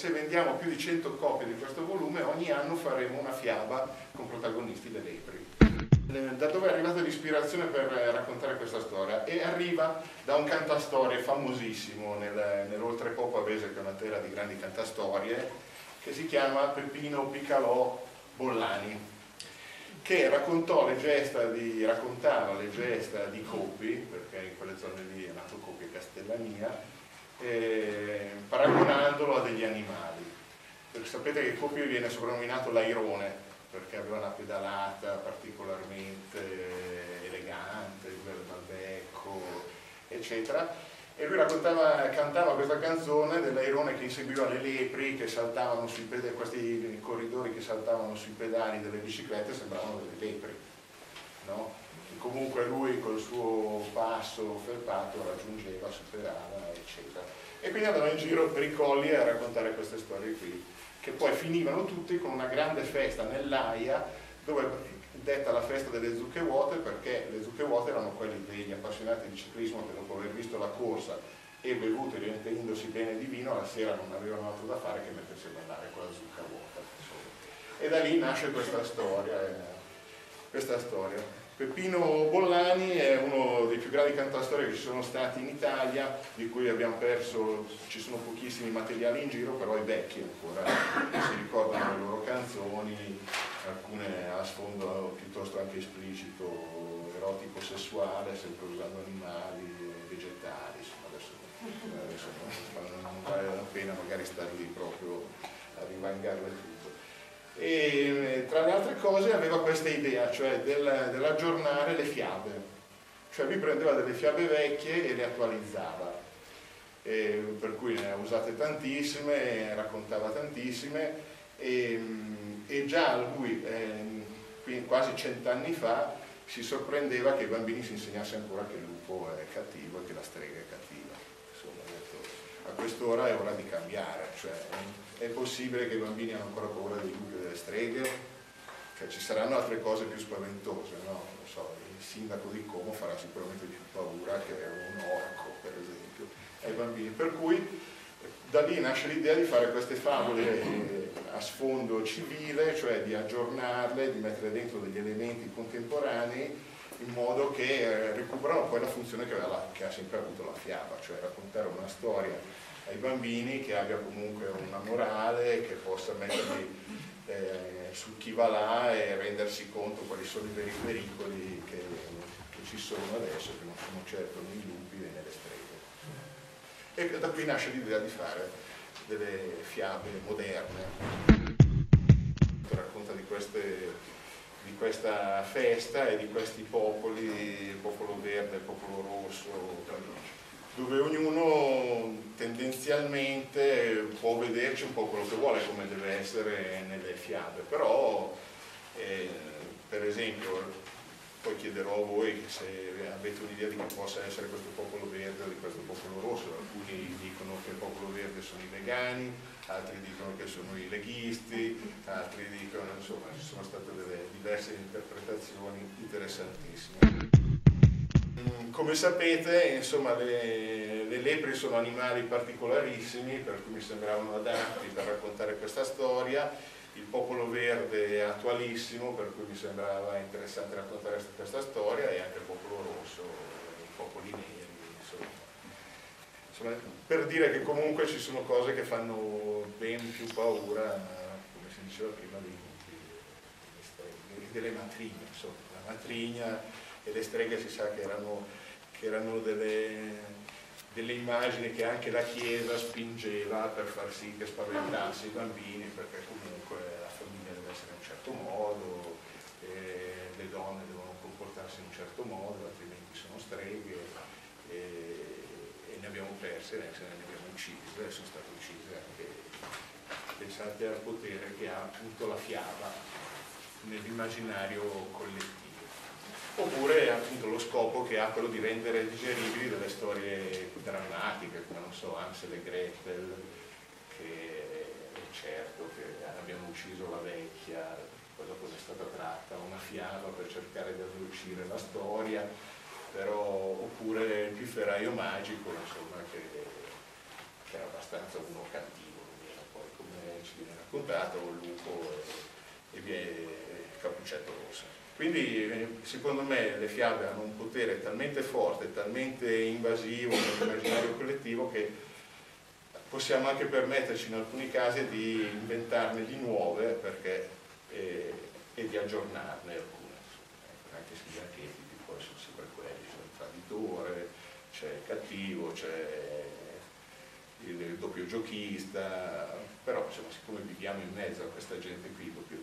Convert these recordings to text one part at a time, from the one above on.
se vendiamo più di 100 copie di questo volume ogni anno faremo una fiaba con protagonisti le lepri. Da dove è arrivata l'ispirazione per raccontare questa storia? E arriva da un cantastorie famosissimo nel, nell'Oltrepo Pavese, che è una terra di grandi cantastorie, che si chiama Peppino Piccalò Bollani, che raccontò le gesta di, raccontava le gesta di Coppi, perché in quelle zone lì è nato Coppi Castellania, eh, paragonandolo a degli animali. Perché sapete che Coppi viene soprannominato l'airone, perché aveva una pedalata particolarmente elegante, dal becco, eccetera e lui cantava questa canzone dell'airone che inseguiva le lepri che saltavano sui pedali, questi corridori che saltavano sui pedali delle biciclette sembravano delle lepri, no? Comunque lui col suo passo felpato raggiungeva, superava, eccetera. E quindi andava in giro per i colli a raccontare queste storie qui, che poi finivano tutti con una grande festa nell'AIA dove detta la festa delle zucche vuote perché le zucche vuote erano quelli degli appassionati di ciclismo che dopo aver visto la corsa e bevuto e riempendosi bene di vino alla sera non avevano altro da fare che mettersi a ballare con la zucca vuota. E da lì nasce questa storia. Eh, questa storia. Peppino Bollani è uno dei più grandi cantastorie che ci sono stati in Italia, di cui abbiamo perso, ci sono pochissimi materiali in giro, però i vecchi ancora si ricordano le loro canzoni, alcune a sfondo piuttosto anche esplicito, erotico sessuale, sempre usando animali, vegetali, insomma adesso, adesso non vale la pena magari stare lì proprio a rivangarle tutto. E tra le altre cose aveva questa idea, cioè del, dell'aggiornare le fiabe, cioè lui prendeva delle fiabe vecchie e le attualizzava. E per cui ne ha usate tantissime, raccontava tantissime e, e già lui, eh, quasi cent'anni fa, si sorprendeva che ai bambini si insegnasse ancora che il lupo è cattivo e che la strega è cattiva. Insomma, detto, a quest'ora è ora di cambiare, cioè, è possibile che i bambini hanno ancora paura lupi e delle streghe? Che ci saranno altre cose più spaventose, no? So, il sindaco di Como farà sicuramente più paura che un orco, per esempio, ai bambini. Per cui da lì nasce l'idea di fare queste favole a sfondo civile, cioè di aggiornarle, di mettere dentro degli elementi contemporanei in modo che eh, recuperano poi la funzione che, la, che, ha sempre avuto la fiaba, cioè raccontare una storia ai bambini che abbia comunque una morale, che possa metterli eh, su chi va là e rendersi conto quali sono i veri pericoli che, che ci sono adesso, che non sono certo nei lupi né nelle streghe. E da qui nasce l'idea di fare delle fiabe moderne. Racconta di, queste, di questa festa e di questi popoli, il popolo verde, il popolo rosso, dove ognuno tendenzialmente può vederci un po' quello che vuole come deve essere nelle fiabe, però eh, per esempio poi chiederò a voi se avete un'idea di che possa essere questo popolo verde o di questo popolo rosso, alcuni dicono che il popolo verde sono i vegani, altri dicono che sono i leghisti, altri dicono, insomma ci sono state delle diverse interpretazioni interessantissime. Mm, come sapete, insomma, le, le lepri sono animali particolarissimi, per cui mi sembravano adatti per raccontare questa storia il popolo verde è attualissimo, per cui mi sembrava interessante raccontare questa storia, e anche il popolo rosso, i popoli neri, insomma. per dire che comunque ci sono cose che fanno ben più paura, come si diceva prima, dei, delle matrigne, insomma. la matrigna e le streghe si sa che erano, che erano delle delle immagini che anche la Chiesa spingeva per far sì che spaventasse i bambini, perché comunque la famiglia deve essere in un certo modo, le donne devono comportarsi in un certo modo, altrimenti sono streghe, e, e ne abbiamo perse, ne abbiamo uccise, sono state uccise anche, pensate al potere che ha appunto la fiaba nell'immaginario collettivo oppure appunto lo scopo che ha quello di rendere digeribili delle storie drammatiche, come non so, Ansel e Gretel, che è certo che abbiamo ucciso la vecchia, poi dopo è stata tratta una fiaba per cercare di addolcire la storia, però, oppure il pifferaio magico, insomma, che, che era abbastanza uno cattivo, poi ci viene raccontato, il lupo e, e, e Cappuccetto Rossa. Quindi eh, secondo me le fiabe hanno un potere talmente forte, talmente invasivo nell'immaginario collettivo che possiamo anche permetterci in alcuni casi di inventarne di nuove perché, eh, e di aggiornarne alcune, anche se gli archetipi poi sono sempre quelli, c'è il traditore, c'è il cattivo, c'è il doppio giochista, però insomma, siccome viviamo in mezzo a questa gente qui, doppio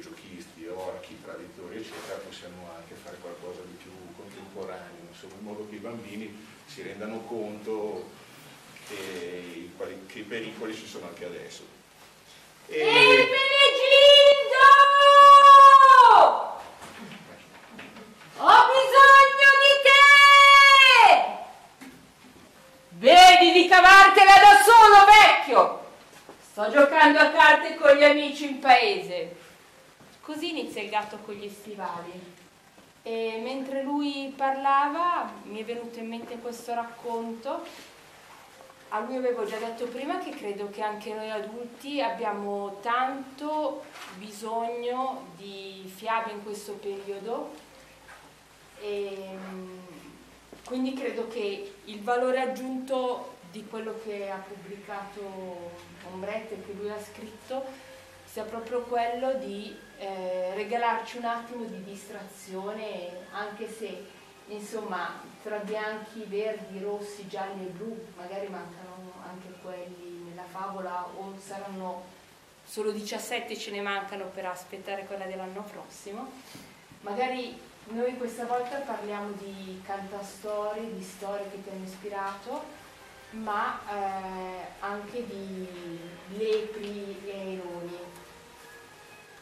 giochisti, orchi, traditori, eccetera, possiamo anche fare qualcosa di più contemporaneo, insomma, in modo che i bambini si rendano conto che che i pericoli ci sono anche adesso. E... Ho bisogno di te! Vedi di cavartela da solo, vecchio! Sto giocando a carte con gli amici in paese. Così inizia il gatto con gli stivali. E mentre lui parlava mi è venuto in mente questo racconto a lui avevo già detto prima che credo che anche noi adulti abbiamo tanto bisogno di fiabe in questo periodo e ehm, quindi credo che il valore aggiunto di quello che ha pubblicato Ombretti e che lui ha scritto sia proprio quello di eh, regalarci un attimo di distrazione anche se insomma tra bianchi, verdi, rossi, gialli e blu, magari mancano anche quelli nella favola o saranno solo 17 ce ne mancano per aspettare quella dell'anno prossimo. Magari noi questa volta parliamo di cantastorie, di storie che ti hanno ispirato, ma eh, anche di lepri e aironi.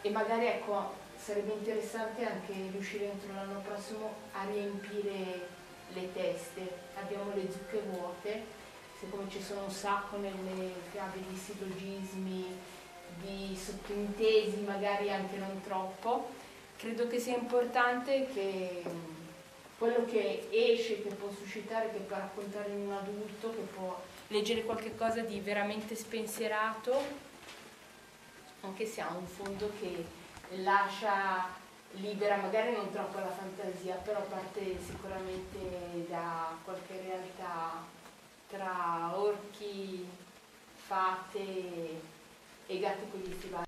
E magari ecco, sarebbe interessante anche riuscire entro l'anno prossimo a riempire le teste. Abbiamo le zucche vuote, siccome ci sono un sacco nelle fiabe di sillogismi, di sottintesi, magari anche non troppo, credo che sia importante che quello che esce, che può suscitare, che può raccontare in un adulto, che può leggere qualcosa di veramente spensierato, anche se ha un fondo che lascia libera magari non troppo la fantasia, però parte sicuramente da qualche realtà tra orchi, fate e gatti con gli stivali.